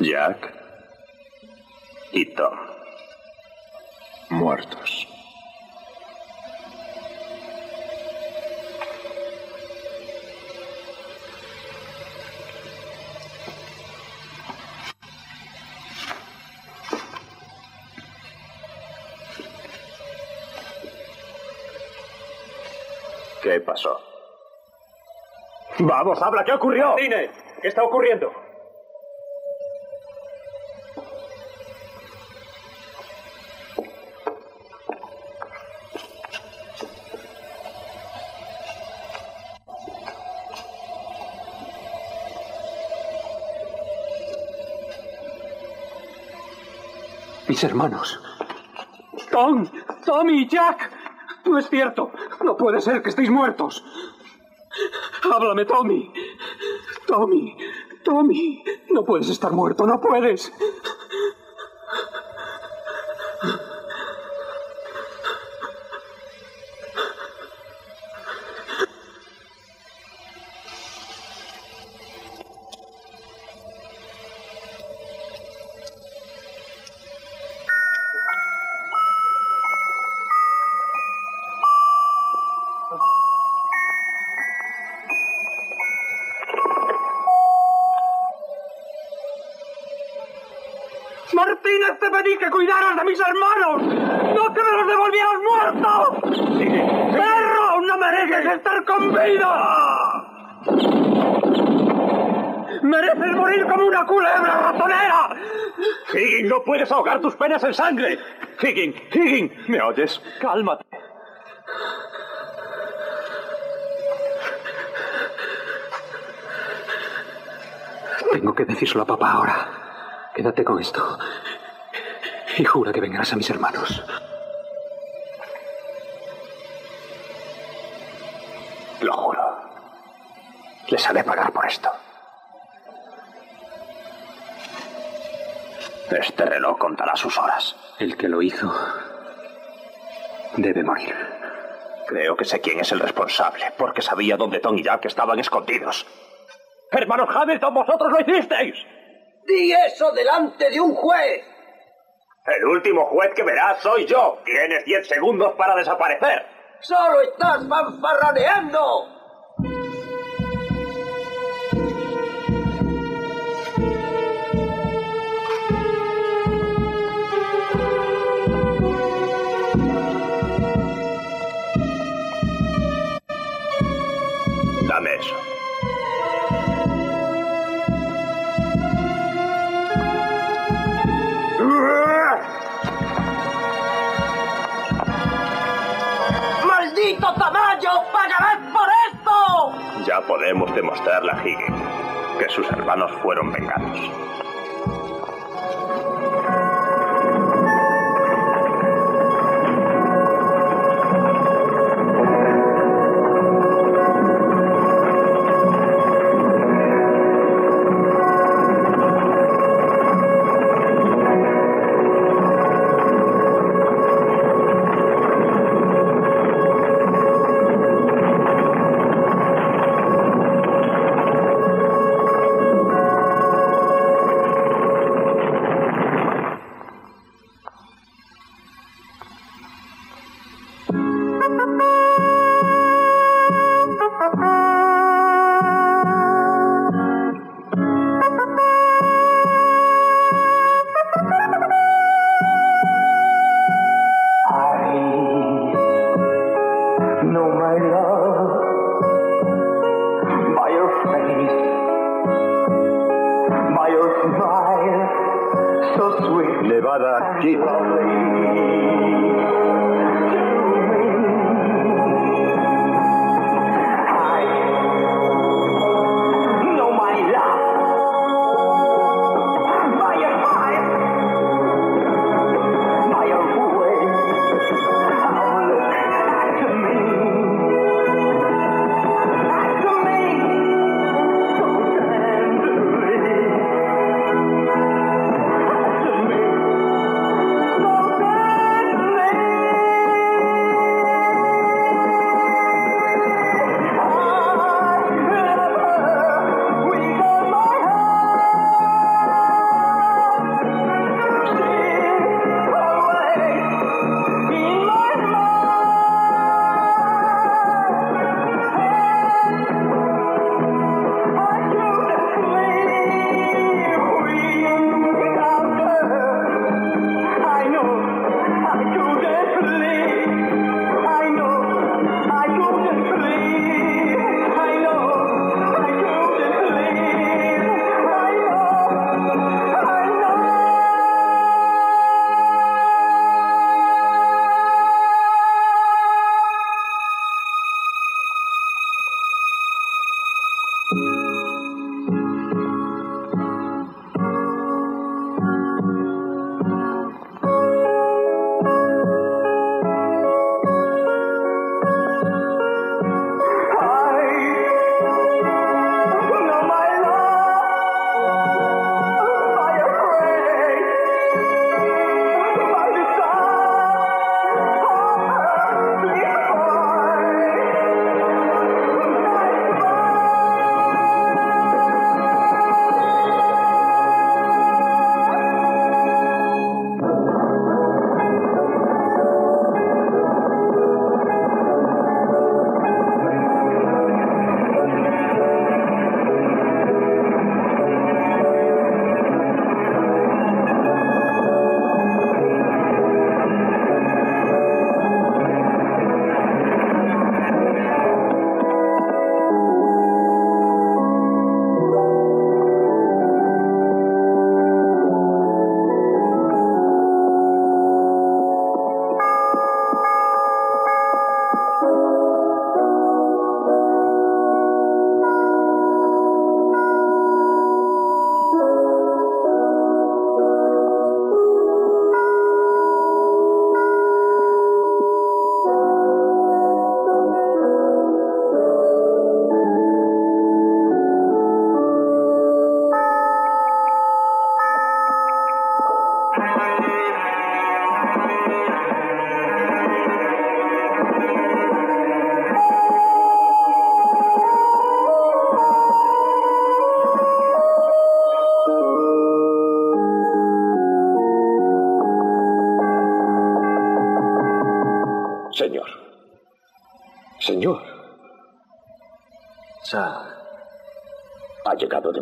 Jack y Tom. Muertos. ¿Qué pasó? Vamos, habla, ¿qué ocurrió? Cine, ¿qué está ocurriendo? Hermanos. Tom, Tommy, Jack. No es cierto. No puede ser que estéis muertos. Háblame, Tommy. Tommy, Tommy. No puedes estar muerto, no puedes. Que cuidaras de mis hermanos, no que me los devolvieras muertos. ¡Perro! ¡No mereces estar con vida! ¡Mereces morir como una culebra ratonera! Higgin, no puedes ahogar tus penas en sangre. Higgin, Higgin, ¿me oyes? Cálmate. Tengo que decírselo a papá ahora. Quédate con esto. Y jura que vengarás a mis hermanos. Lo juro. Les haré pagar por esto. Este reloj contará sus horas. El que lo hizo debe morir. Creo que sé quién es el responsable, porque sabía dónde Tom y Jack estaban escondidos. Hermanos Hamilton, vosotros lo hicisteis. Di eso delante de un juez. El último juez que verás soy yo. Tienes diez segundos para desaparecer. Solo estás fanfarraneando. Podemos demostrarle a Higgin que sus hermanos fueron vengados.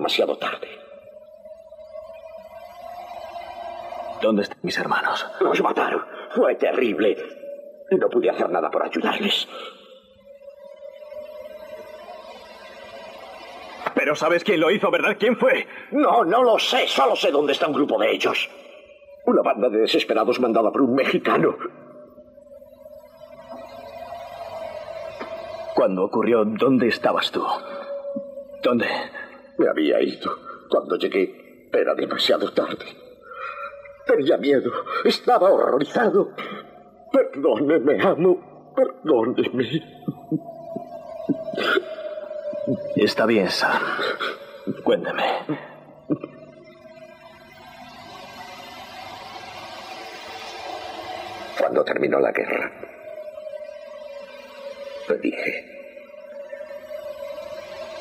Demasiado tarde. ¿Dónde están mis hermanos? Los mataron. Fue terrible. No pude hacer nada por ayudarles. Pero sabes quién lo hizo, ¿verdad? ¿Quién fue? No, no lo sé. Solo sé dónde está un grupo de ellos. Una banda de desesperados mandada por un mexicano. Cuando ocurrió, ¿dónde estabas tú? ¿Dónde? Me había ido. Cuando llegué, era demasiado tarde. Tenía miedo. Estaba horrorizado. Perdóneme, amo. Perdóneme. Está bien, Sam. Cuénteme. Cuando terminó la guerra, le dije,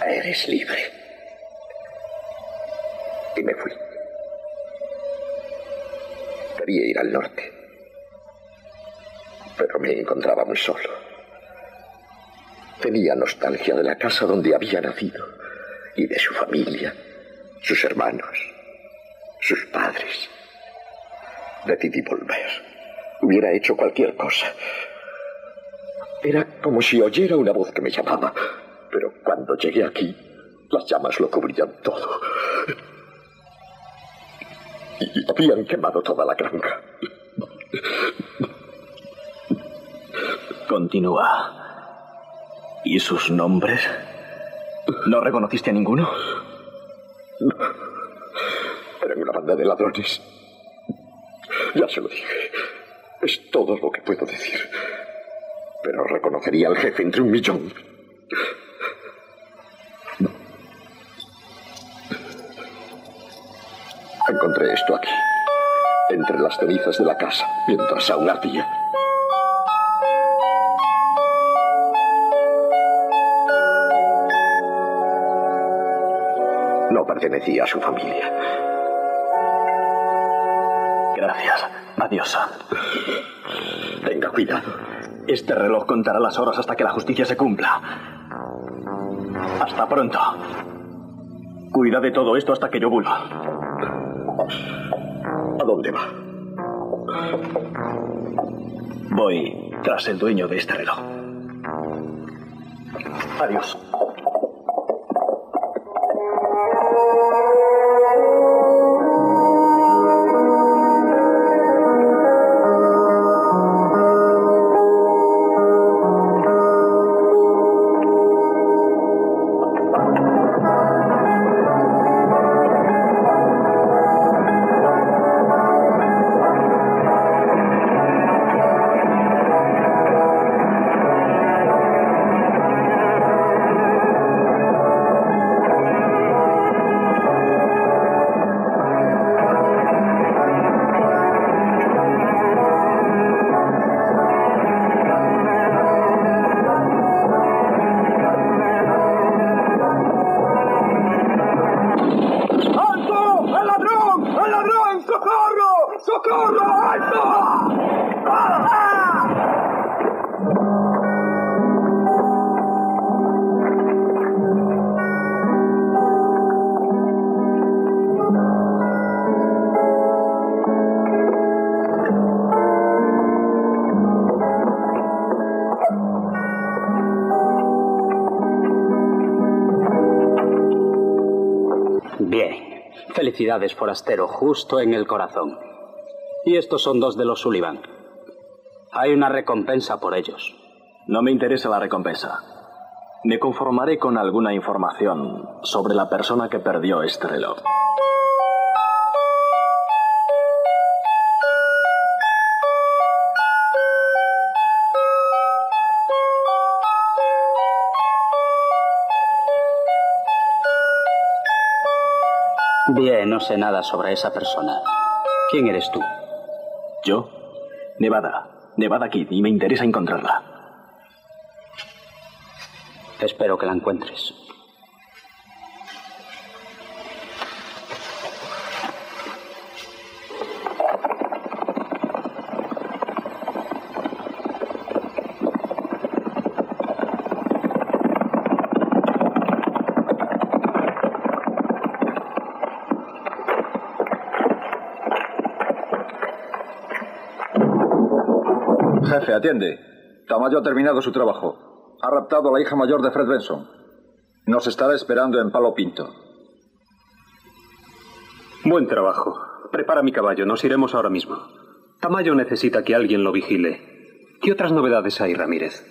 eres libre. Quería ir al norte, pero me encontraba muy solo. Tenía nostalgia de la casa donde había nacido y de su familia, sus hermanos, sus padres. Decidí volver. Hubiera hecho cualquier cosa. Era como si oyera una voz que me llamaba, pero cuando llegué aquí, las llamas lo cubrían todo. Y habían quemado toda la granja. Continúa. ¿Y sus nombres? ¿No reconociste a ninguno? Eran una banda de ladrones. Ya se lo dije. Es todo lo que puedo decir. Pero reconocería al jefe entre un millón. Encontré esto aquí, entre las cenizas de la casa, mientras aún ardía. No pertenecía a su familia. Gracias. Adiós, Sam. Tenga cuidado. Este reloj contará las horas hasta que la justicia se cumpla. Hasta pronto. Cuida de todo esto hasta que yo vuelva. ¿A dónde va? Voy tras el dueño de este reloj. Adiós. Felicidades, forastero, justo en el corazón. Y estos son dos de los Sullivan. Hay una recompensa por ellos. No me interesa la recompensa. Me conformaré con alguna información sobre la persona que perdió este reloj. No sé nada sobre esa persona. ¿Quién eres tú? ¿Yo? Nevada. Nevada Kid, y me interesa encontrarla. Espero que la encuentres. Atiende. Tamayo ha terminado su trabajo. Ha raptado a la hija mayor de Fred Benson. Nos estará esperando en Palo Pinto. Buen trabajo. Prepara mi caballo, nos iremos ahora mismo. Tamayo necesita que alguien lo vigile. ¿Qué otras novedades hay, Ramírez?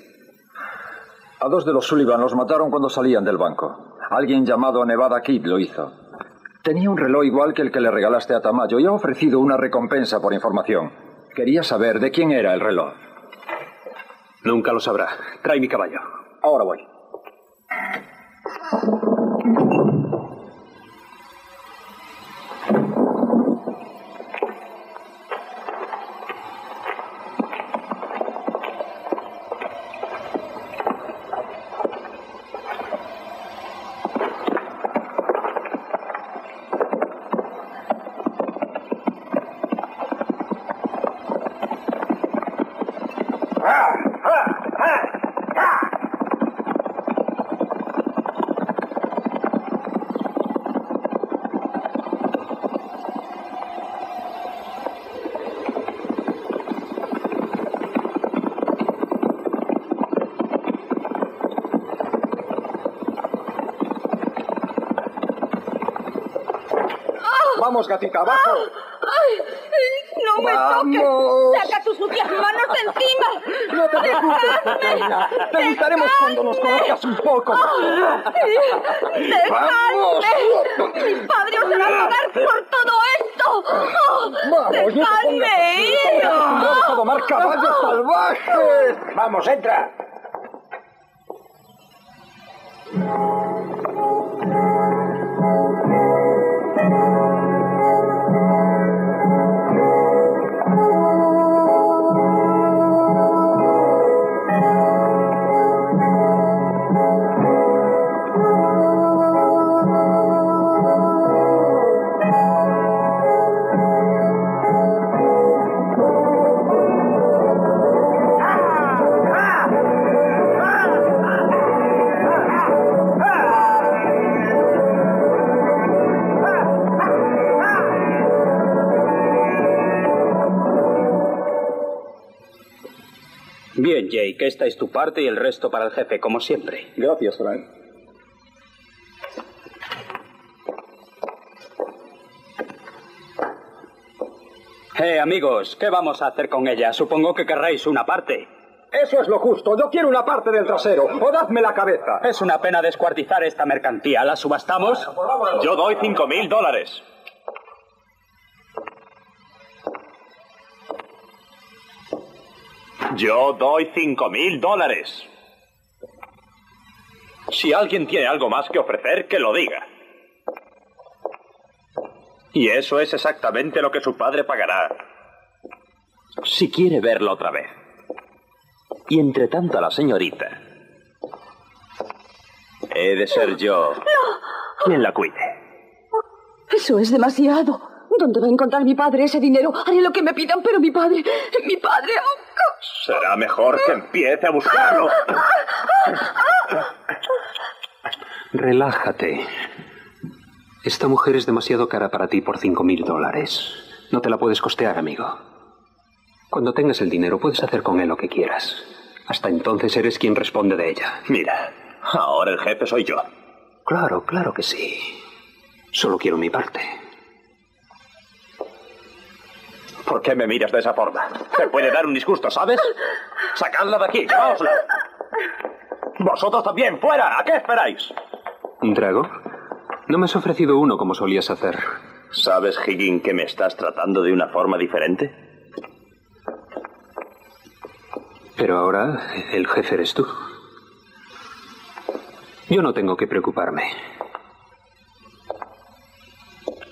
A dos de los Sullivan los mataron cuando salían del banco. Alguien llamado Nevada Kid lo hizo. Tenía un reloj igual que el que le regalaste a Tamayo y ha ofrecido una recompensa por información. Quería saber de quién era el reloj. Nunca lo sabrá. Trae mi caballo. Ahora voy. Vamos, gatita, abajo. ¡Ay! ¡No me Vamos. toques! ¡Saca tus sucias manos de encima! No te preocupes. Te gustaremos cuando nos conozcas un poco. ¡Dejadme! ¡Mi padre os hará pagar por todo esto! Vamos, ¡Dejadme ir! Acostumbrados a domar caballos salvajes. Vamos, entra. Jake, esta es tu parte y el resto para el jefe, como siempre. Gracias, Frank. Eh, amigos, ¿qué vamos a hacer con ella? Supongo que querréis una parte. Eso es lo justo. Yo quiero una parte del trasero. O dadme la cabeza. Es una pena descuartizar esta mercancía. ¿La subastamos? Yo doy cinco mil dólares. Yo doy cinco mil dólares. Si alguien tiene algo más que ofrecer, que lo diga. Y eso es exactamente lo que su padre pagará. Si quiere verla otra vez. Y entre tanto a la señorita. He de ser yo quien la cuide. Eso es demasiado. ¿Dónde va a encontrar mi padre ese dinero? Haré lo que me pidan, pero mi padre... Mi padre... Será mejor que empiece a buscarlo. Relájate. Esta mujer es demasiado cara para ti por cinco mil dólares. No te la puedes costear, amigo. Cuando tengas el dinero puedes hacer con él lo que quieras. Hasta entonces eres quien responde de ella. Mira, ahora el jefe soy yo. Claro, claro que sí. Solo quiero mi parte. ¿Por qué me miras de esa forma? Te puede dar un disgusto, ¿sabes? Sacadla de aquí, llevaosla. Vosotros también, fuera. ¿A qué esperáis? ¿Drago? No me has ofrecido uno como solías hacer. ¿Sabes, Higgin, que me estás tratando de una forma diferente? Pero ahora el jefe eres tú. Yo no tengo que preocuparme.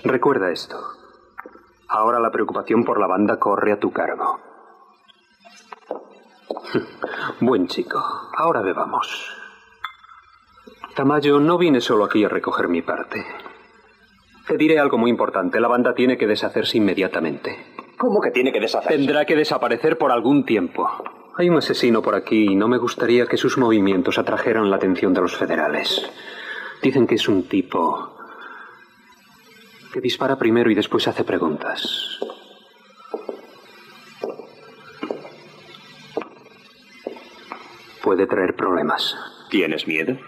Recuerda esto. Ahora la preocupación por la banda corre a tu cargo. Buen chico. Ahora bebamos. Tamayo, no vine solo aquí a recoger mi parte. Te diré algo muy importante. La banda tiene que deshacerse inmediatamente. ¿Cómo que tiene que deshacerse? Tendrá que desaparecer por algún tiempo. Hay un asesino por aquí y no me gustaría que sus movimientos atrajeran la atención de los federales. Dicen que es un tipo que dispara primero y después hace preguntas. puede traer problemas. ¿Tienes miedo?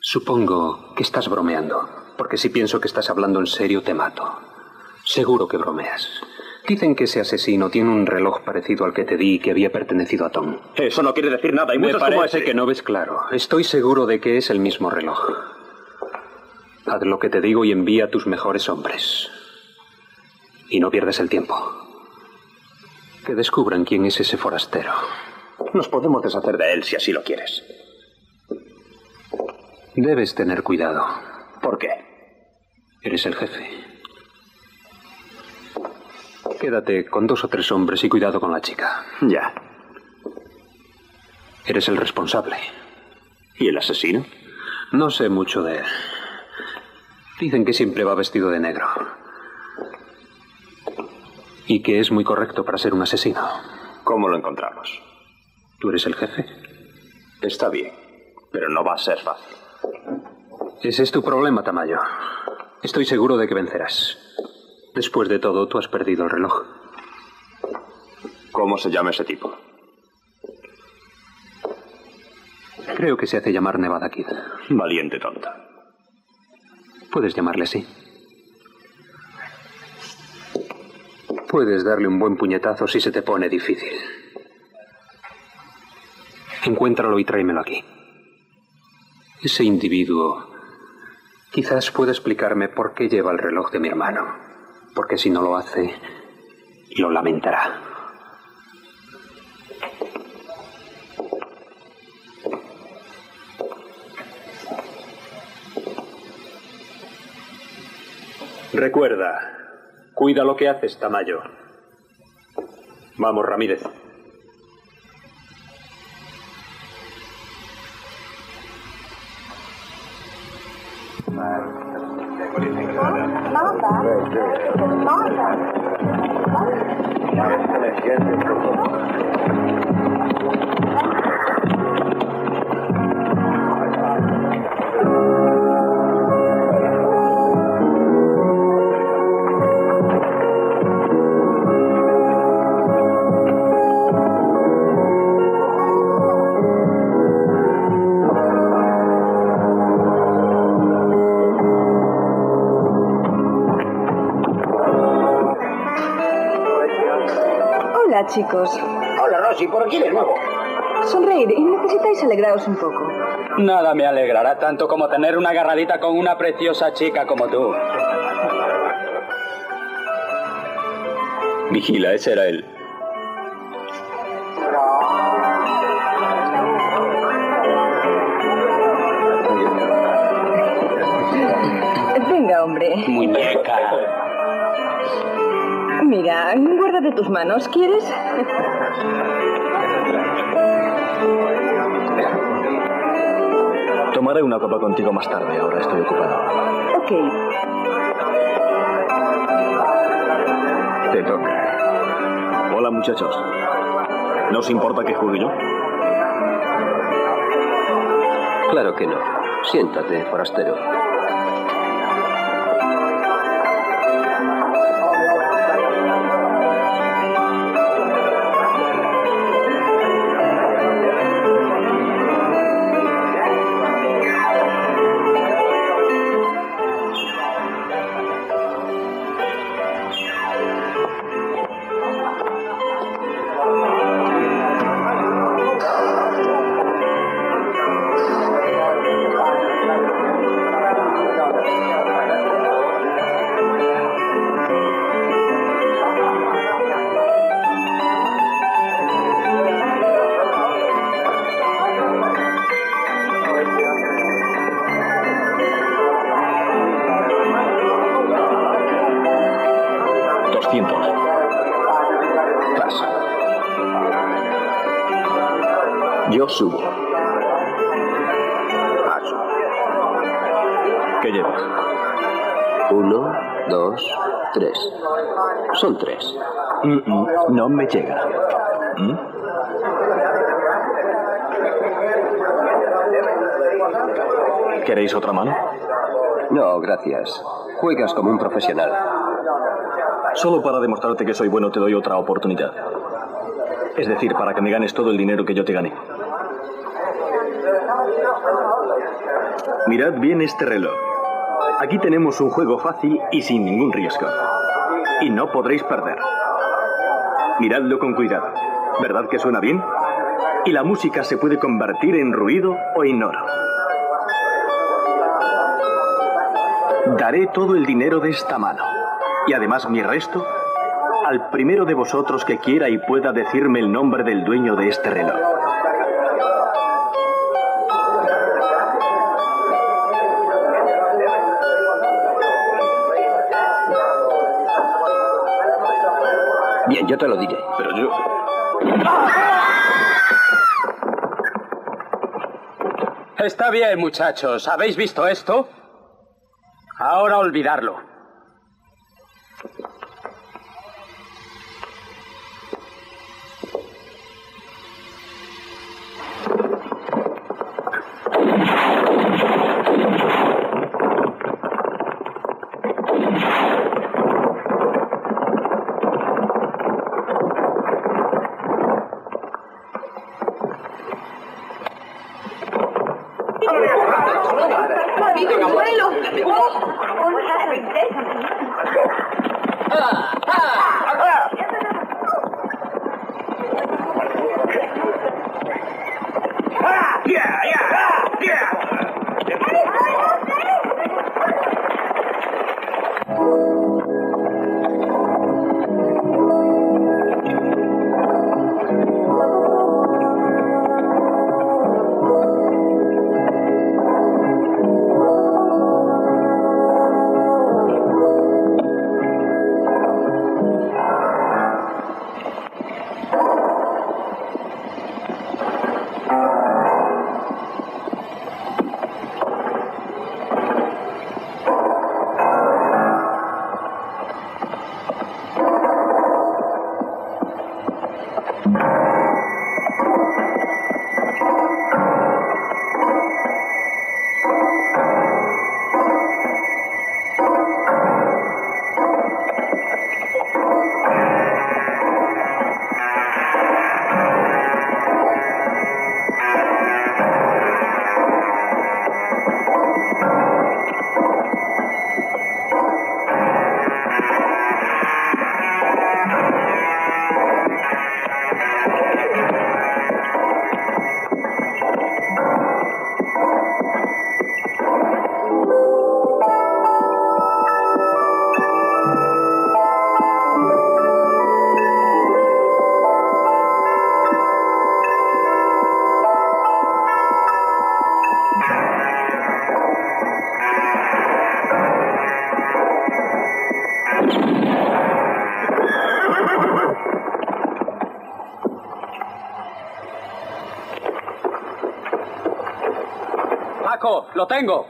Supongo que estás bromeando, porque si pienso que estás hablando en serio te mato. Seguro que bromeas. Dicen que ese asesino tiene un reloj parecido al que te di y que había pertenecido a Tom. Eso no quiere decir nada. Hay Me como parece ese. que no ves claro. Estoy seguro de que es el mismo reloj. Haz lo que te digo y envía a tus mejores hombres. Y no pierdas el tiempo. Que descubran quién es ese forastero. Nos podemos deshacer de él si así lo quieres. Debes tener cuidado. ¿Por qué? Eres el jefe. Quédate con dos o tres hombres y cuidado con la chica. Ya. Eres el responsable. ¿Y el asesino? No sé mucho de él. Dicen que siempre va vestido de negro. Y que es muy correcto para ser un asesino. ¿Cómo lo encontramos? ¿Tú eres el jefe? Está bien, pero no va a ser fácil. Ese es tu problema, Tamayo. Estoy seguro de que vencerás. Después de todo, tú has perdido el reloj. ¿Cómo se llama ese tipo? Creo que se hace llamar Nevada Kid. Valiente tonta. Puedes llamarle así. Puedes darle un buen puñetazo si se te pone difícil. Encuéntralo y tráemelo aquí. Ese individuo quizás pueda explicarme por qué lleva el reloj de mi hermano. Porque si no lo hace, lo lamentará. Recuerda, cuida lo que haces, Tamayo. Vamos, Ramírez. Chicos. Hola, Rosy, por aquí de nuevo. Sonreír y necesitáis alegraros un poco. Nada me alegrará tanto como tener una agarradita con una preciosa chica como tú. Vigila, ese era él. Tus manos, ¿quieres? Tomaré una copa contigo más tarde, ahora estoy ocupado. Ok. Te toca. Hola, muchachos. ¿No os importa que juegue yo? Claro que no. Siéntate, forastero. Yo subo. Acho. ¿Qué llevas? Uno, dos, tres. Son tres. Mm, mm, no me llega. ¿Mm? ¿Queréis otra mano? No, gracias. Juegas como un profesional. Solo para demostrarte que soy bueno te doy otra oportunidad. Es decir, para que me ganes todo el dinero que yo te gané. Mirad bien este reloj. Aquí tenemos un juego fácil y sin ningún riesgo. Y no podréis perder. Miradlo con cuidado. ¿Verdad que suena bien? Y la música se puede convertir en ruido o en oro. Daré todo el dinero de esta mano. Y además mi resto al primero de vosotros que quiera y pueda decirme el nombre del dueño de este reloj. Bien, yo te lo diré. Pero yo... Está bien, muchachos. ¿Habéis visto esto? Ahora olvidarlo. Lo tengo.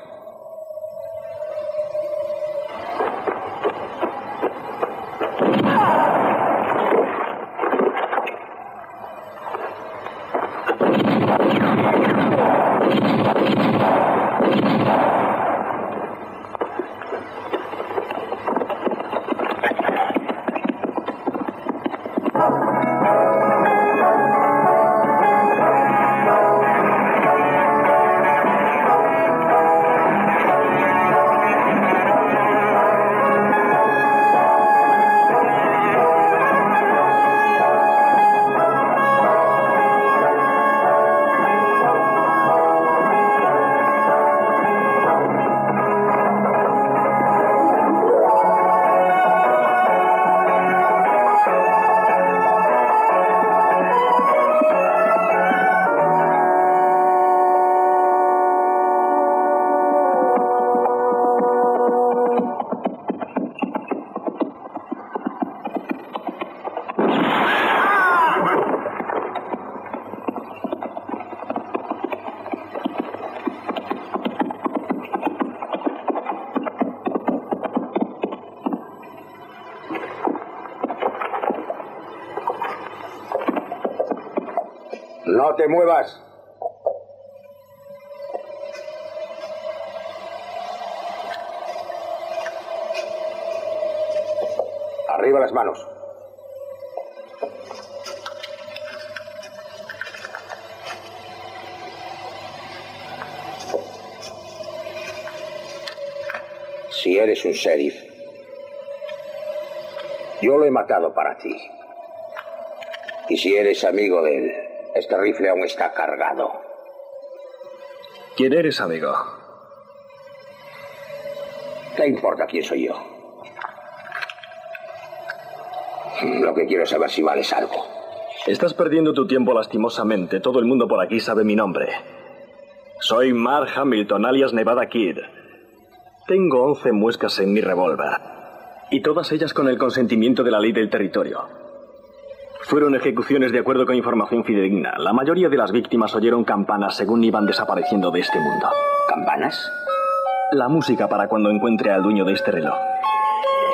No te muevas. Arriba las manos. Si eres un sheriff, yo lo he matado para ti. Y si eres amigo de él, este rifle aún está cargado. ¿Quién eres, amigo? ¿Qué importa quién soy yo? Lo que quiero es saber si vales algo. Estás perdiendo tu tiempo lastimosamente. Todo el mundo por aquí sabe mi nombre. Soy Mark Hamilton, alias Nevada Kid. Tengo 11 muescas en mi revólver. Y todas ellas con el consentimiento de la ley del territorio. Fueron ejecuciones de acuerdo con información fidedigna. La mayoría de las víctimas oyeron campanas según iban desapareciendo de este mundo. ¿Campanas? La música para cuando encuentre al dueño de este reloj.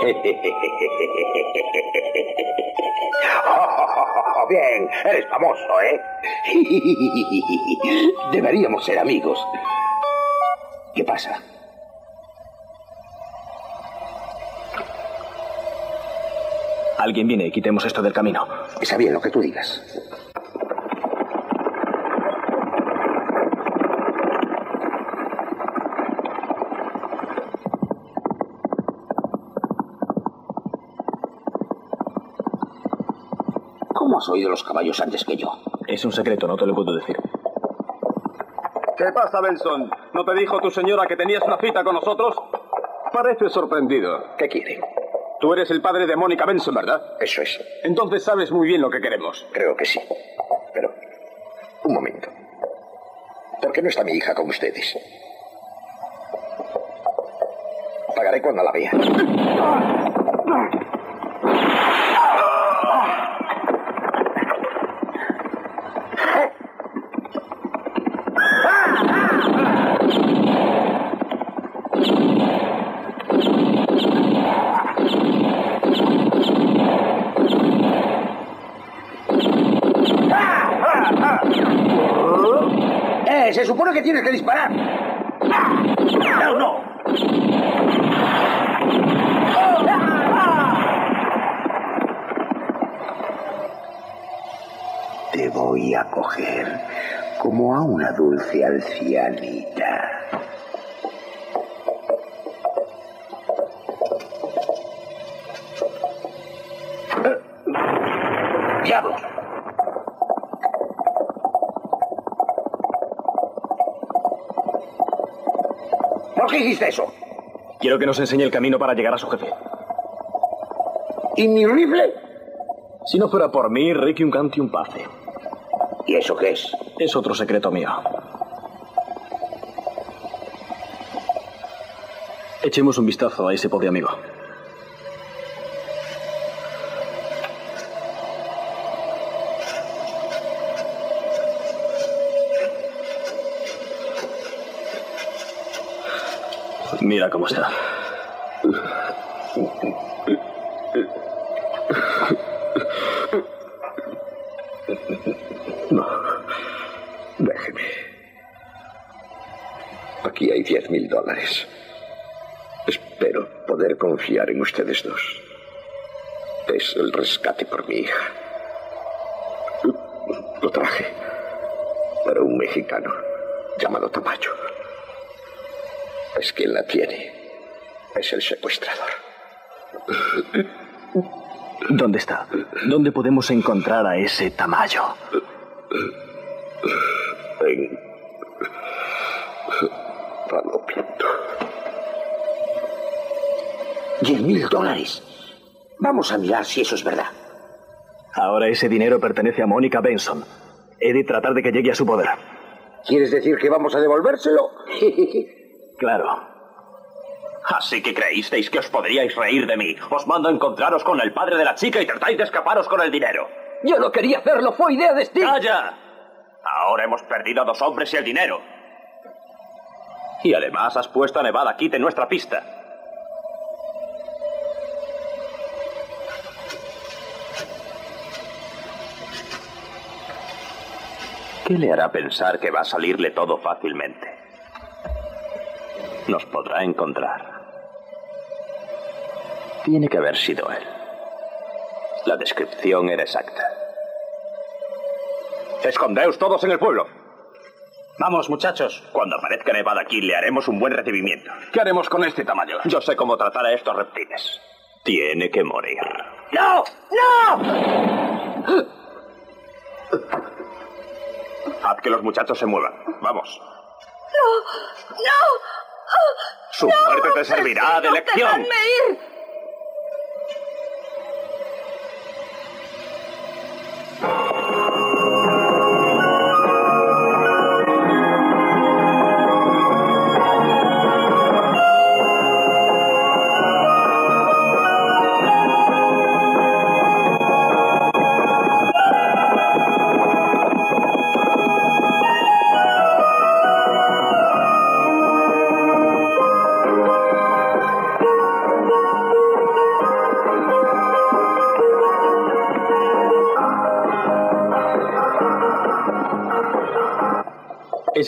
Bien, eres famoso, ¿eh? Deberíamos ser amigos. ¿Qué pasa? Alguien viene, quitemos esto del camino. Está bien lo que tú digas. ¿Cómo has oído los caballos antes que yo? Es un secreto, no te lo puedo decir. ¿Qué pasa, Benson? ¿No te dijo tu señora que tenías una cita con nosotros? Parece sorprendido. ¿Qué quiere? Tú eres el padre de Mónica Benson, ¿verdad? Eso es. Entonces sabes muy bien lo que queremos. Creo que sí. Pero, un momento. ¿Por qué no está mi hija con ustedes? Pagaré cuando la vea. ¡Eh! Se supone que tienes que disparar. ¡No, no! Te voy a coger como a una dulce ancianita. Hiciste eso? Quiero que nos enseñe el camino para llegar a su jefe. ¿Y mi rifle? Si no fuera por mí, Ricky un canti un pace. ¿Y eso qué es? Es otro secreto mío. Echemos un vistazo a ese pobre amigo. Cómo está. No. Déjeme. Aquí hay diez mil dólares. Espero poder confiar en ustedes dos. Es el rescate por mi hija. Lo traje para un mexicano llamado Tamayo. Es quien la tiene. Es el secuestrador. ¿Dónde está? ¿Dónde podemos encontrar a ese Tamayo? En Palo Pinto. ¡Diez mil dólares! Vamos a mirar si eso es verdad. Ahora ese dinero pertenece a Mónica Benson. He de tratar de que llegue a su poder. ¿Quieres decir que vamos a devolvérselo? Claro. Así que creísteis que os podríais reír de mí. Os mando a encontraros con el padre de la chica y tratáis de escaparos con el dinero. Yo no quería hacerlo, fue idea de Steve. ¡Calla! Ahora hemos perdido a dos hombres y el dinero. Y además has puesto a Nevada Kit en nuestra pista. ¿Qué le hará pensar que va a salirle todo fácilmente? Nos podrá encontrar. Tiene que haber sido él. La descripción era exacta. Escondeos todos en el pueblo. Vamos, muchachos. Cuando aparezca Nevada aquí, le haremos un buen recibimiento. ¿Qué haremos con este tamaño? Yo sé cómo tratar a estos reptiles. Tiene que morir. ¡No! ¡No! Haz que los muchachos se muevan. Vamos. ¡No! ¡No! Su muerte te servirá de lección. ¡Dejadme ir!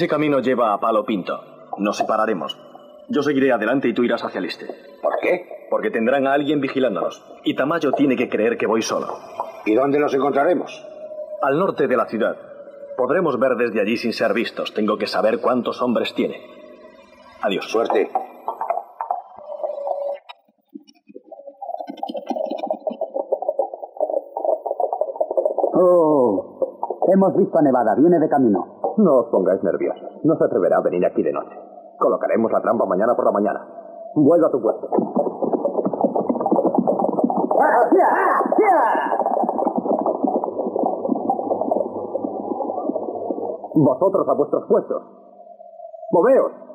Ese camino lleva a Palo Pinto. Nos separaremos. Yo seguiré adelante y tú irás hacia el este. ¿Por qué? Porque tendrán a alguien vigilándonos. Y Tamayo tiene que creer que voy solo. ¿Y dónde nos encontraremos? Al norte de la ciudad. Podremos ver desde allí sin ser vistos. Tengo que saber cuántos hombres tiene. Adiós. Suerte. Hemos visto a Nevada. Viene de camino. No os pongáis nerviosos. No se atreverá a venir aquí de noche. Colocaremos la trampa mañana por la mañana. Vuelva a tu puesto. Vosotros a vuestros puestos. Moveos.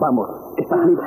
Vamos, estás libre.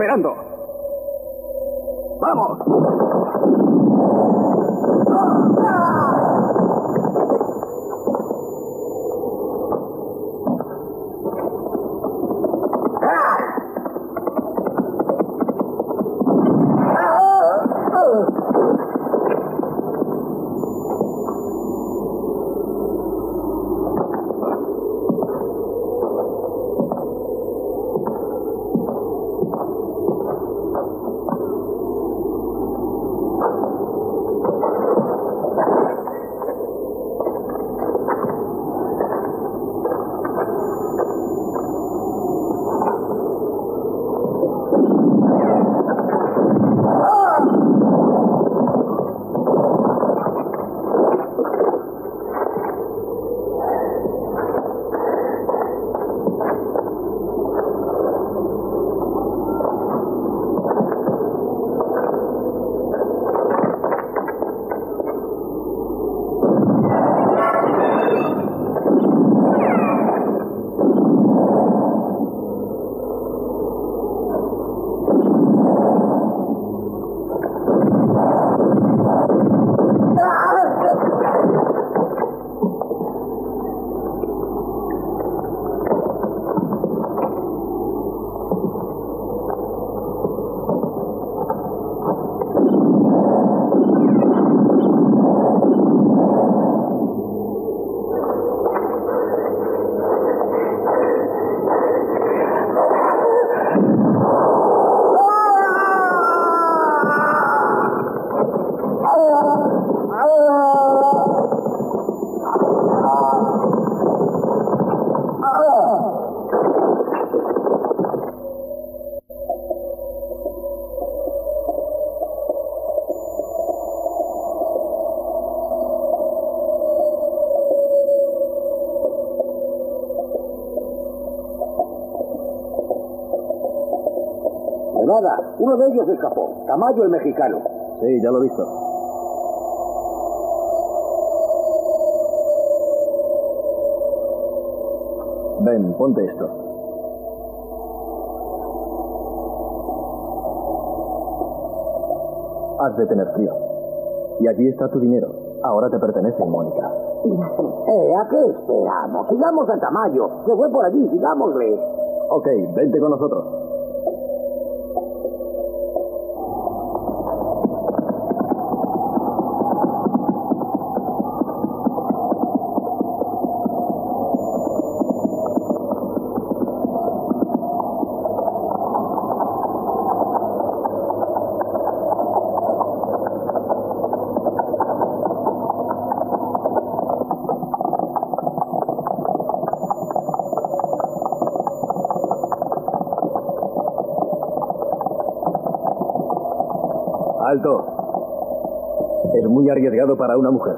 Esperando. Uno de ellos escapó. Tamayo el mexicano. Sí, ya lo he visto. Ven, ponte esto. Has de tener frío. Y aquí está tu dinero. Ahora te pertenece, Mónica. Eh, ¿a qué esperamos? Sigamos a Tamayo. Se fue por allí, sigámosle. Ok, vente con nosotros. Alto. Es muy arriesgado para una mujer.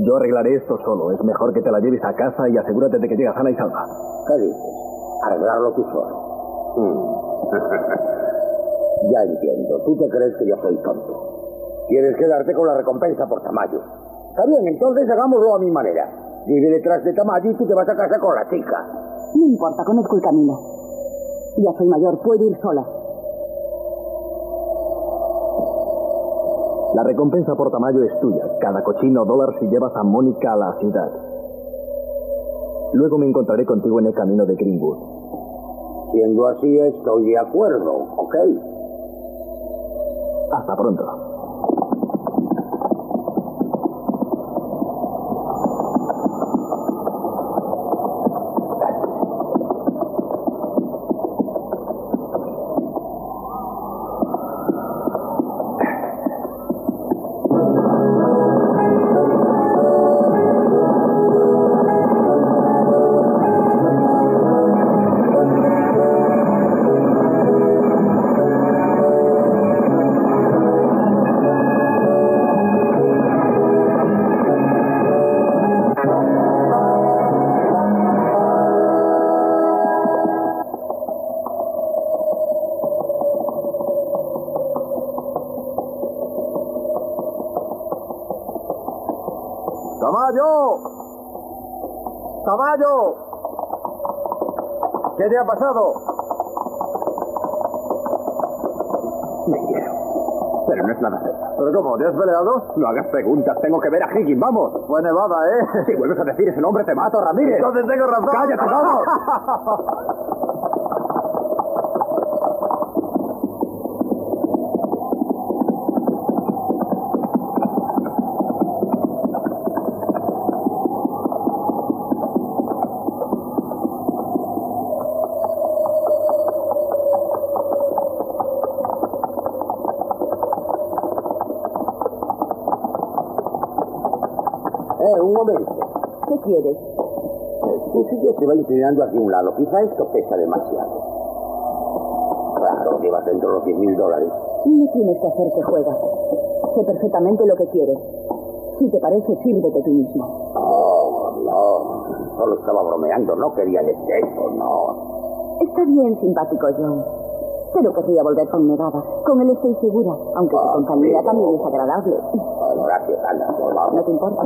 Yo arreglaré esto solo. Es mejor que te la lleves a casa y asegúrate de que llegas sana y salva. ¿Qué dices? Arreglarlo tú solo. Mm. ya entiendo. Tú te crees que yo soy tonto. Quieres quedarte con la recompensa por Tamayo. Está bien, entonces hagámoslo a mi manera. Yo iré detrás de Tamayo y tú te vas a casa con la chica. No importa, conozco el camino. Ya soy mayor, puedo ir sola. La recompensa por Tamayo es tuya. Cada cochino dólar si llevas a Mónica a la ciudad. Luego me encontraré contigo en el camino de Greenwood. Siendo así, estoy de acuerdo, ¿ok? Hasta pronto. Ha pasado? Me quiero. Pero no es nada serio. ¿Pero cómo? ¿Te has peleado? No hagas preguntas, tengo que ver a Higgins, vamos. Fue nevada, ¿eh? Si vuelves a decir ese nombre te mato, Ramírez. Entonces tengo razón. ¡Cállate, vamos! Eh, un momento. ¿Qué quieres? Tu silla se va inclinando hacia un lado. Quizá esto pesa demasiado. Claro, llevas dentro los 10 mil dólares. No tienes que hacerte juega. Sé perfectamente lo que quieres. Si te parece, sírvete tú mismo. No, no. Solo estaba bromeando. No quería decir eso, no. Está bien, simpático John. Pero querría volver con Nevada. Con él estoy segura, aunque su compañía también es agradable. Bueno, gracias, vamos. ¿No te importa?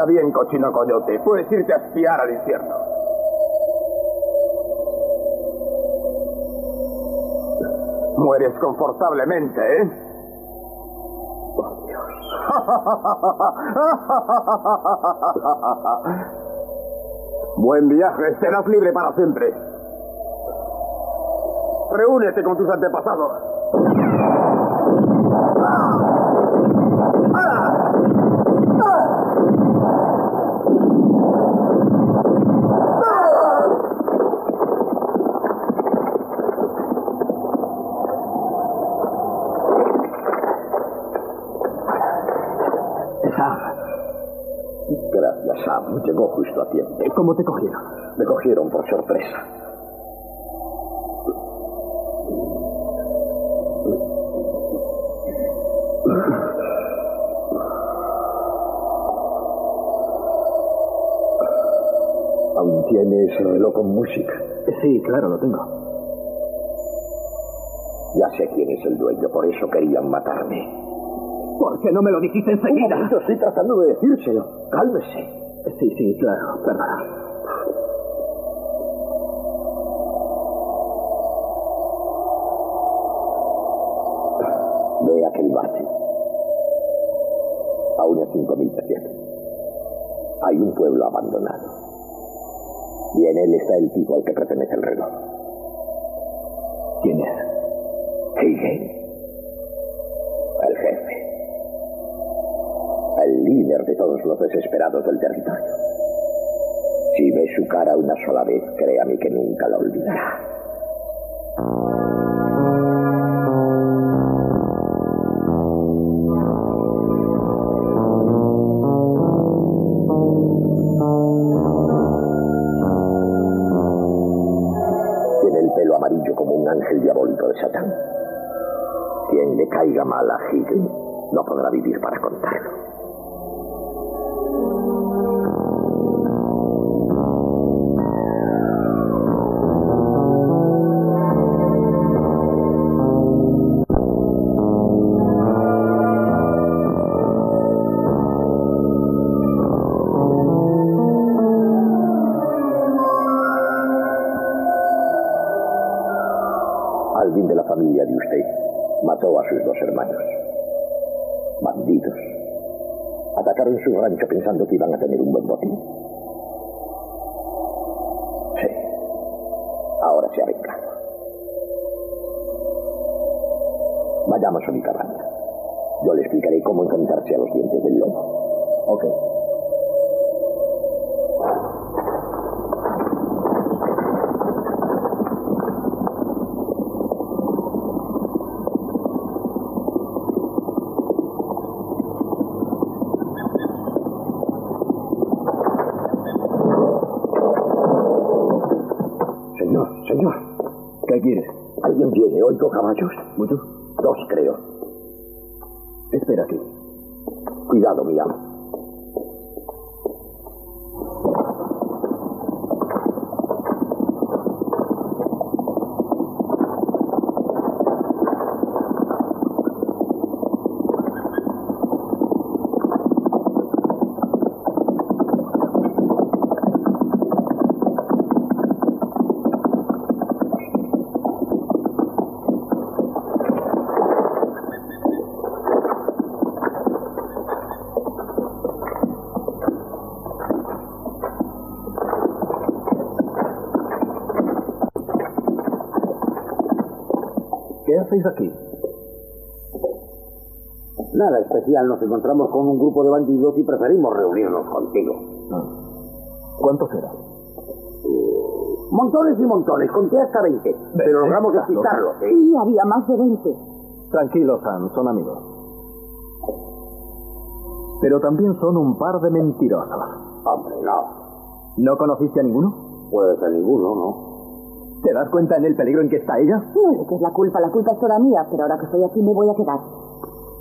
Está bien, cochino coyote. Puedes irte a espiar al infierno. Mueres confortablemente, ¿eh? Por Dios. Buen viaje. Serás libre para siempre. Reúnete con tus antepasados. ¿Cómo te cogieron? Me cogieron por sorpresa. ¿Aún tienes reloj con música? Sí, claro, lo tengo. Ya sé quién es el dueño, por eso querían matarme. ¿Por qué no me lo dijiste Un enseguida? momento, estoy tratando de decírselo. Cálmese. Sí, sí, claro, perdona. Ve aquel barrio. A unas cinco mil. Hay un pueblo abandonado. Y en él está el tipo al que pertenece el reloj. ¿Quién es? Higgins. El jefe. El líder de todos los desesperados del territorio. Si ve su cara una sola vez, créame que nunca la olvidará. Tiene el pelo amarillo como un ángel diabólico de Satán. Quien le caiga mal a Higgin no podrá vivir para contarlo. Hacéis aquí? Nada especial, nos encontramos con un grupo de bandidos y preferimos reunirnos contigo. ¿Cuántos eran? Montones y montones, conté hasta 20, pero logramos despistarlos. ¿eh? Sí, había más de 20. Tranquilos, Sam, son amigos. Pero también son un par de mentirosos. Hombre, no. ¿No conociste a ninguno? Puede ser ninguno, ¿no? ¿Te das cuenta en el peligro en que está ella? No sé qué es la culpa, la culpa es toda mía, pero ahora que estoy aquí me voy a quedar.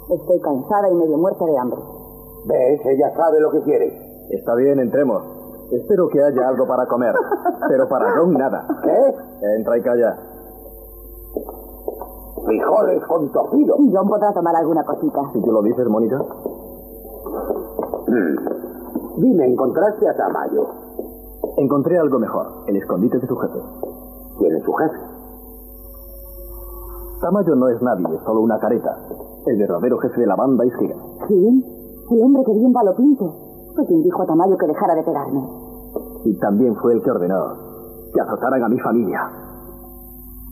Estoy cansada y medio muerta de hambre. ¿Ves? Ella sabe lo que quiere. Está bien, entremos. Espero que haya algo para comer. Pero para John nada. ¿Qué? Entra y calla. Frijoles con tocino. John podrá tomar alguna cosita. Si tú lo dices, Mónica. Mm. Dime, ¿encontraste a Tamayo? Encontré algo mejor. El escondite de su jefe. ¿Quién es su jefe? Tamayo no es nadie, es solo una careta. El verdadero jefe de la banda es Higgins. ¿Quién? El hombre que bien lo pinto. Fue quien dijo a Tamayo que dejara de pegarme. Y también fue el que ordenó que azotaran a mi familia.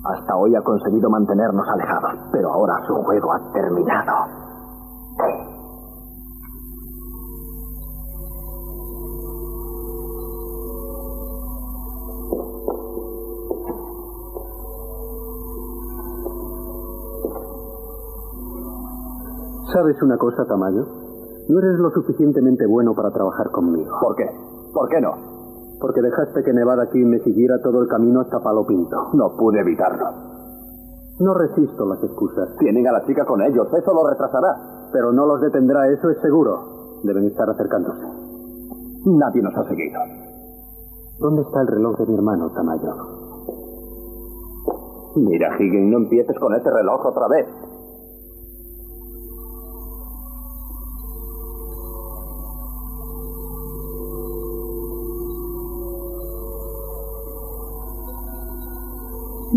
Hasta hoy ha conseguido mantenernos alejados, pero ahora su juego ha terminado. ¿Sabes una cosa, Tamayo? No eres lo suficientemente bueno para trabajar conmigo. ¿Por qué? ¿Por qué no? Porque dejaste que Nevada aquí me siguiera todo el camino hasta Palo Pinto. No pude evitarlo. No resisto las excusas. Tienen a la chica con ellos, eso lo retrasará. Pero no los detendrá, eso es seguro. Deben estar acercándose. Nadie nos ha seguido. ¿Dónde está el reloj de mi hermano, Tamayo? Mira, Higgins, no empieces con ese reloj otra vez.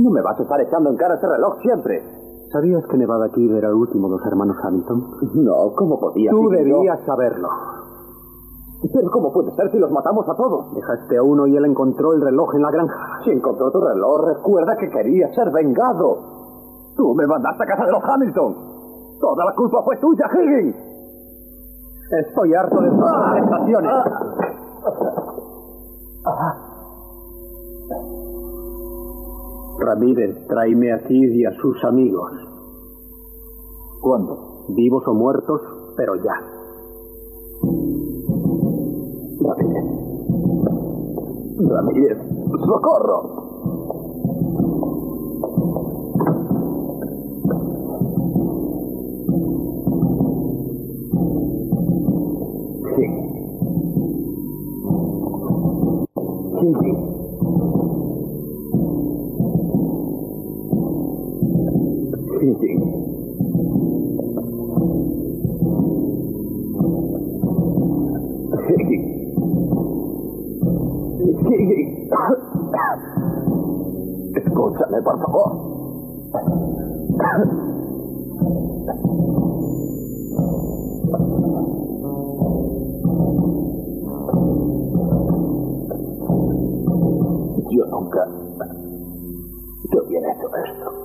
No me vas a estar echando en cara ese reloj siempre. ¿Sabías que Nevada Kid era el último de los hermanos Hamilton? No, ¿cómo podía? Tú debías saberlo. Pero ¿cómo puede ser si los matamos a todos? Dejaste a uno y él encontró el reloj en la granja. Si encontró tu reloj, recuerda que quería ser vengado. Tú me mandaste a casa de los Hamilton. Toda la culpa fue tuya, Higgins. Estoy harto de tus Ah. arrestaciones. Ramírez, tráeme a Cid y a sus amigos. ¿Cuándo? Vivos o muertos, pero ya. Ramírez. Ramírez, socorro. Sí. Sí. Sí, sí. Sí. Sí. Escúchame, por favor. Yo nunca te hubiera hecho esto.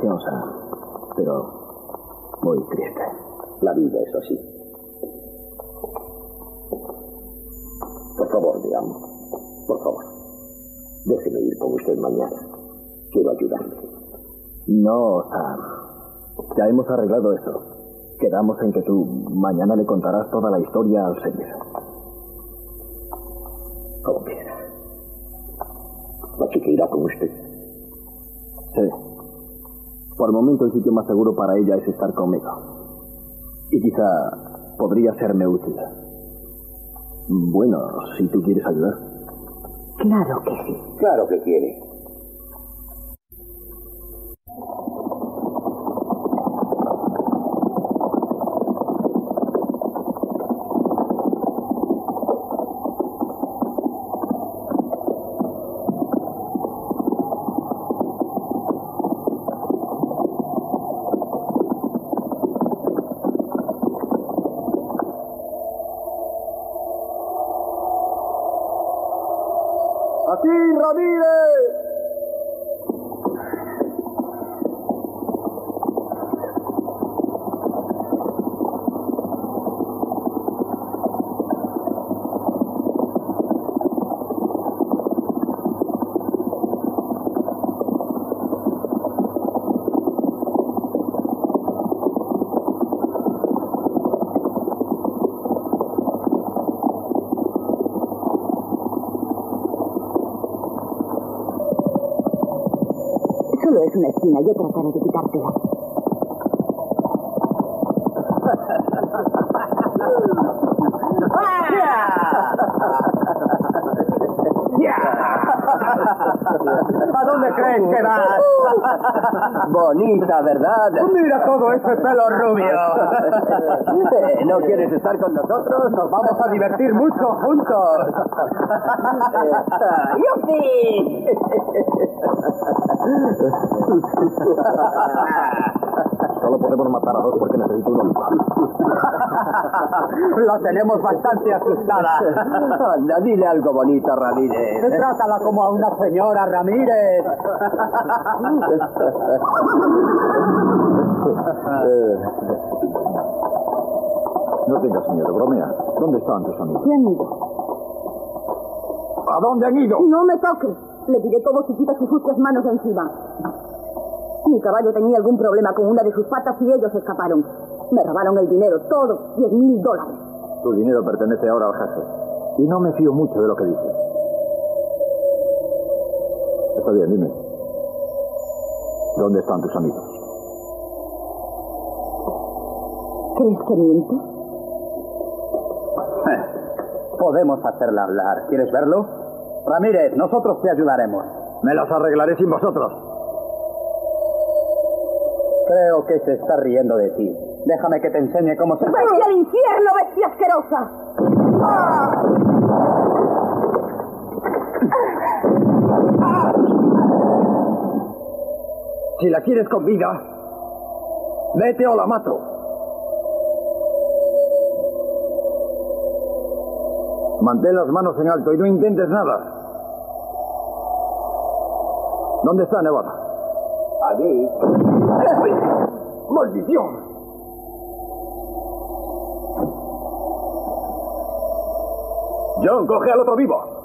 Sam, pero muy triste. La vida es así. Por favor, digamos. Por favor. Déjeme ir con usted mañana. Quiero ayudarle. No, Sam. Ya hemos arreglado eso. Quedamos en que tú mañana le contarás toda la historia al señor. Como quiera. La chica Por el momento el sitio más seguro para ella es estar conmigo. Y quizá podría serme útil. Bueno, si tú quieres ayudar. Claro que sí. Claro que quiere. ¡A ti, Ramírez! Yo trataré de quitártela. ¿A dónde crees que vas? Bonita, ¿verdad? Mira todo ese pelo rubio. Eh, ¿No quieres estar con nosotros? Nos vamos a divertir mucho juntos. ¡Yupi! Solo podemos matar a dos porque necesito un oliva. La tenemos bastante asustada. Anda, dile algo bonito, Ramírez. Trátala como a una señora, Ramírez. Eh, No tengas miedo, bromea. ¿Dónde están tus amigos? Se han ido. ¿A dónde han ido? No me toques. Le diré todo si quita sus sucias manos de encima. Mi caballo tenía algún problema con una de sus patas y ellos escaparon. Me robaron el dinero, todo, diez mil dólares. Tu dinero pertenece ahora al jefe. Y no me fío mucho de lo que dices. Está bien, dime. ¿Dónde están tus amigos? ¿Crees que miento? Podemos hacerla hablar. ¿Quieres verlo? Ramírez, nosotros te ayudaremos. Me las arreglaré sin vosotros. Creo que se está riendo de ti. Déjame que te enseñe cómo se... ¡Vete al infierno, bestia asquerosa! Si la quieres con vida, vete o la mato. Mantén las manos en alto y no intentes nada. ¿Dónde está Nevada? Allí. John, coge al otro vivo.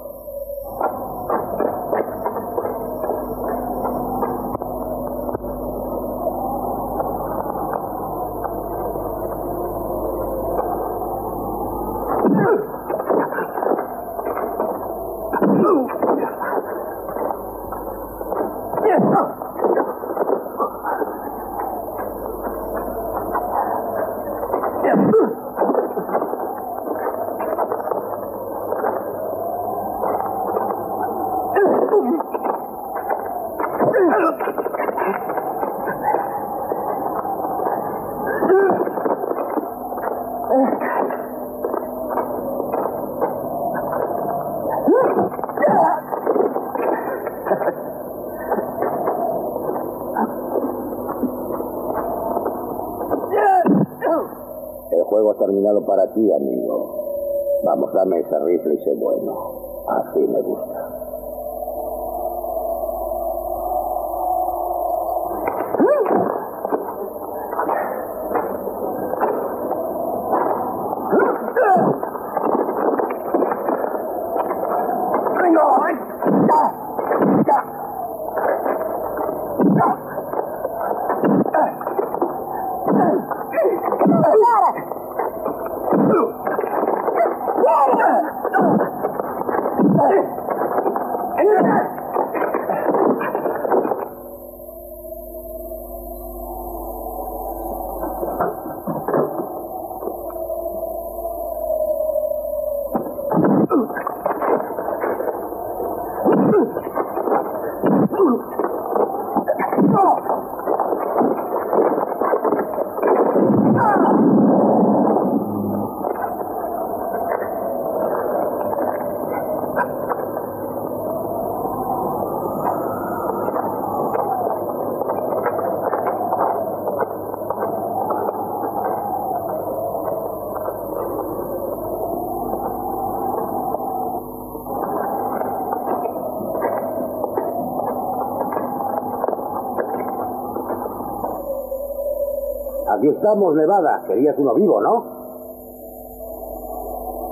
Estamos, Nevada. Querías uno vivo, ¿no?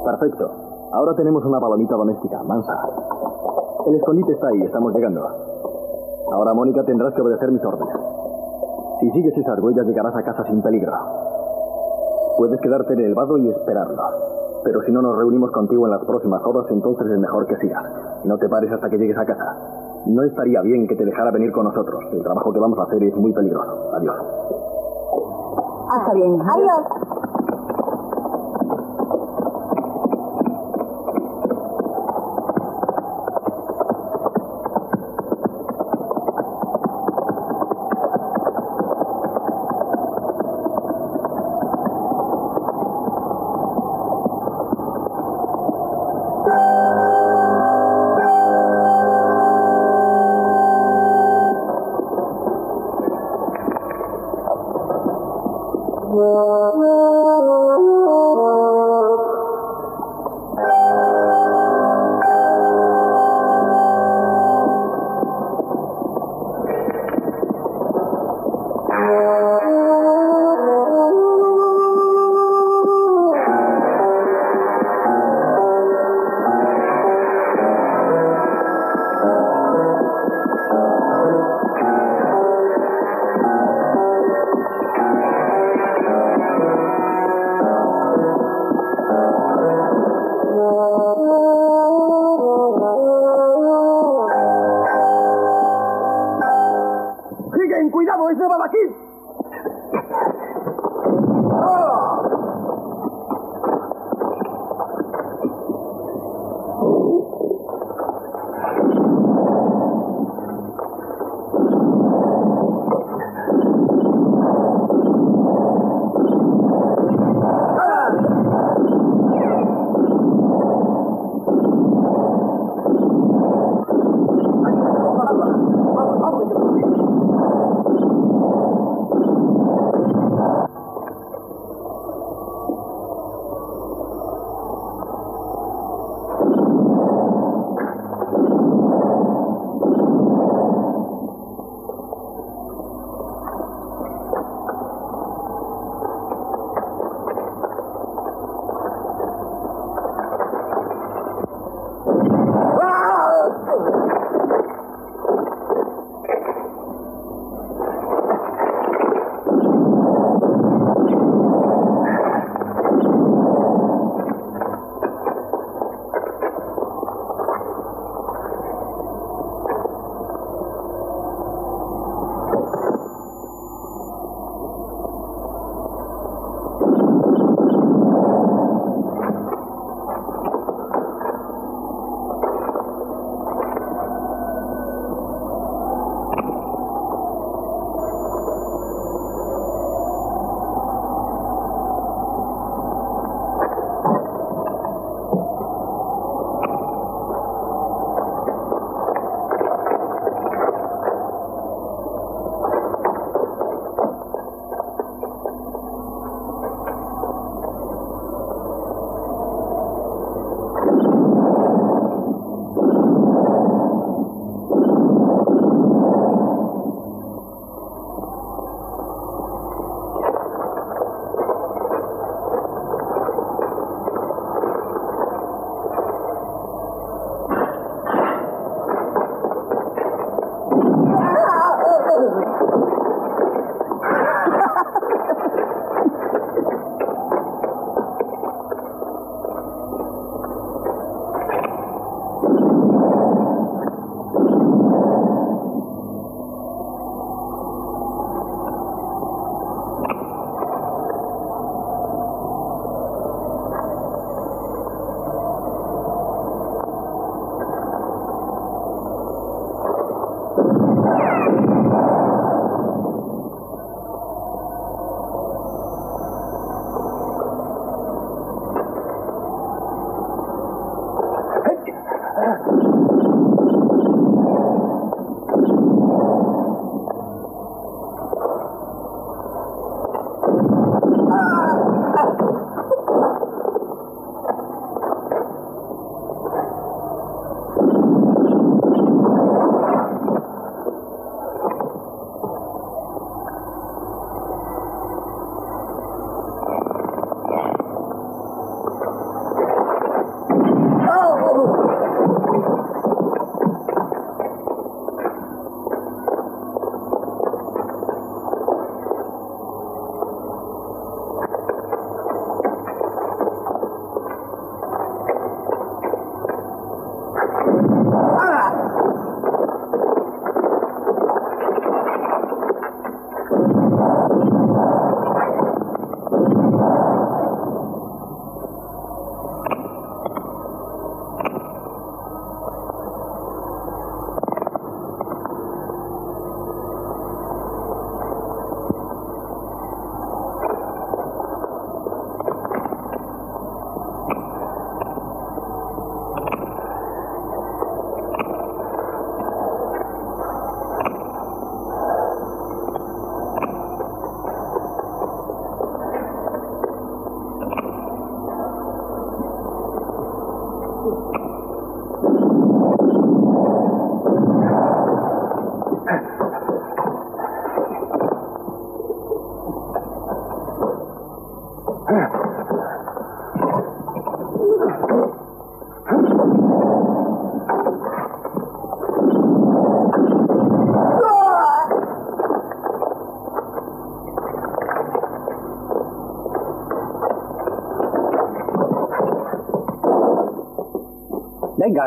Perfecto. Ahora tenemos una palomita doméstica, mansa. El escondite está ahí, estamos llegando. Ahora, Mónica, tendrás que obedecer mis órdenes. Si sigues esas huellas, llegarás a casa sin peligro. Puedes quedarte en el vado y esperarlo. Pero si no nos reunimos contigo en las próximas horas, entonces es mejor que sigas. No te pares hasta que llegues a casa. No estaría bien que te dejara venir con nosotros. El trabajo que vamos a hacer es muy peligroso. Adiós. Hasta bien. Adiós.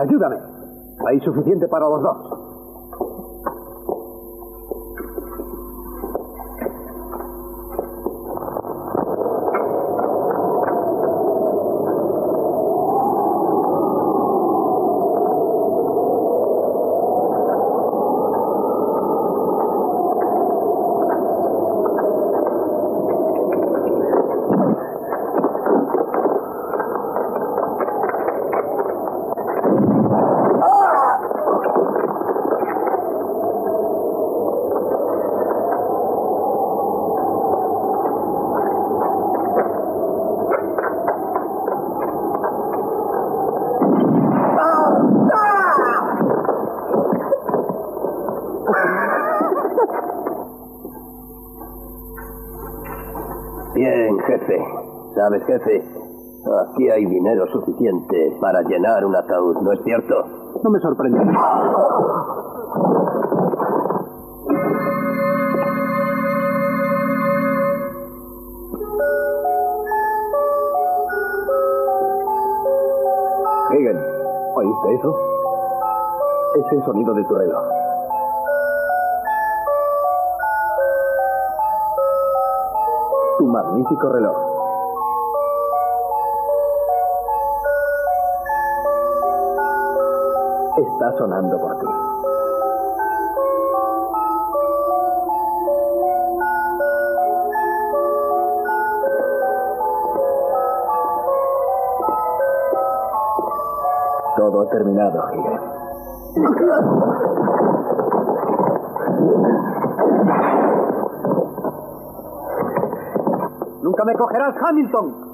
Ayúdame. Hay suficiente para los dos. ¿Sabes, jefe? Aquí hay dinero suficiente para llenar un ataúd, ¿no es cierto? No me sorprende. Hagen, ¿oíste eso? Es el sonido de tu reloj. Tu magnífico reloj. Está sonando por ti. Todo ha terminado, Higgins. Nunca me cogerás, Hamilton.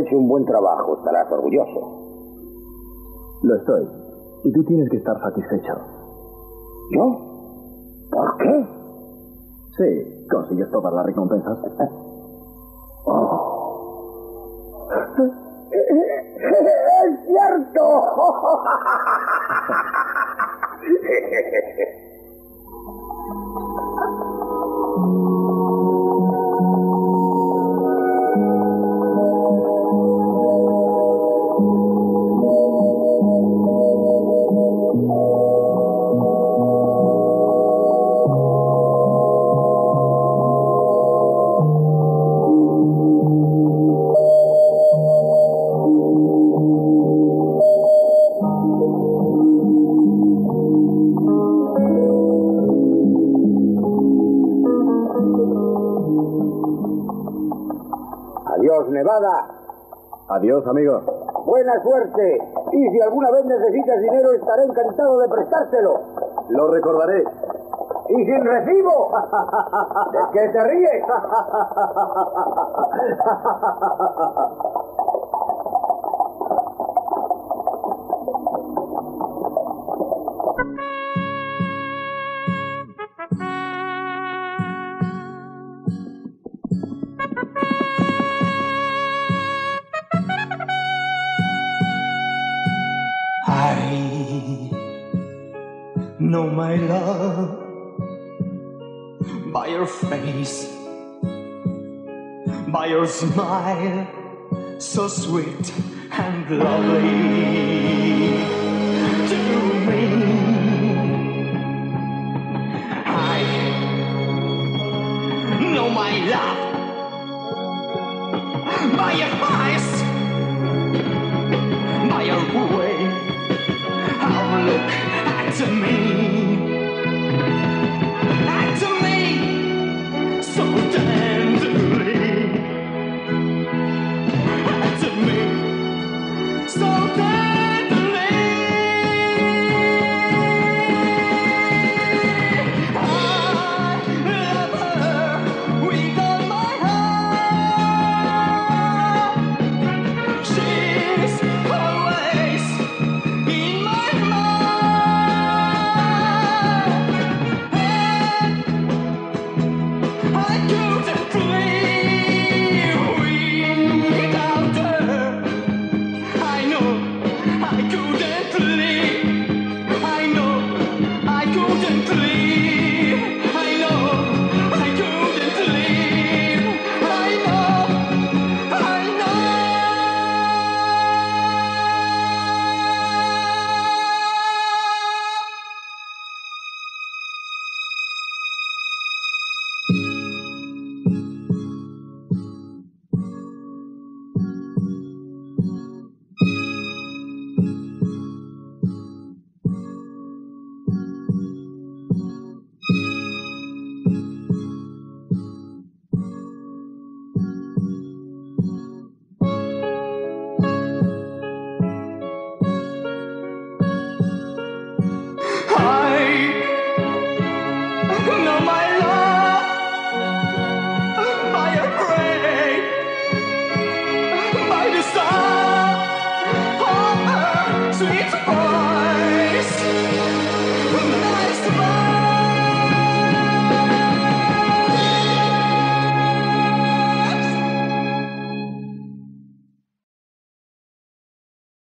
Hecho un buen trabajo, estarás orgulloso. Lo estoy. Y tú tienes que estar satisfecho. ¿Yo? ¿Por qué? Sí, consigues todas las recompensas. Adiós, amigo. Buena suerte. Y si alguna vez necesitas dinero, estaré encantado de prestártelo. Lo recordaré. Y sin recibo. ¿De qué te ríes? know my love by your face, by your smile, so sweet and lovely to me. I know my love by your eyes, by your way, how look at me.